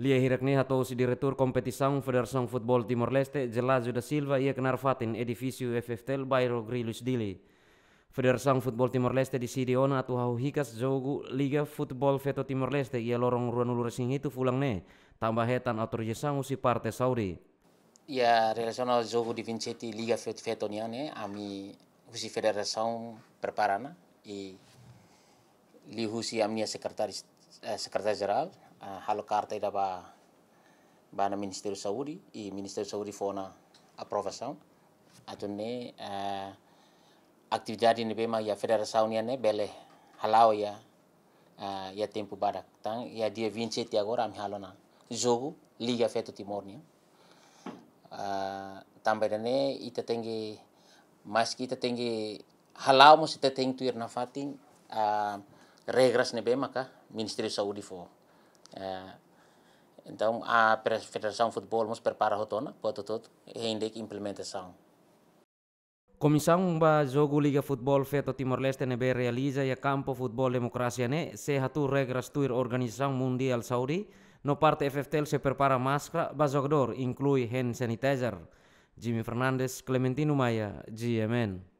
Lia hirakni hatou si diretor competição Federação Futebol Timor-Leste, Gelazio da Silva ia kenar fatin edifício FFTL bairro Grilus Dili. Federação Futebol Timor-Leste decide ona atu hau hikas jogo Liga Futebol Feto Timor-Leste ia lorong ruanulu resing itu fulang ne, tambah hetan autorização si parte Saudi. Relação ao jogo de 27 Liga Feto Feto ne, ami husi federação preparana e li husi a minha secretária eh, secretária geral uh, halo carta ida ba ba na Ministério da Saúde e Ministério da Saúde foi na aprovação atune uh, atividade ne bema ya federação ne bele halau ya uh, ya tempo badak tang ya dia 27 agora am halona jogo Liga Feto Timor ne. Uh, também ne ita tengi mas kita tengi halau mo kita tengi tuir na fatin uh, regras ne bema ka Ministério da Saúde foi então a Federação de Futebol nos prepara rotona para todo ainda implementação. Comissão ba jogo Liga Futebol feito Timor-Leste nebe realiza ya campo futebol democracia ne se hatu regras tuir organização mundial Saudi no parte FFTL se prepara máscara ba jogador inclui hand sanitizer. Jimmy Fernandes, Clementino Maia, GMN.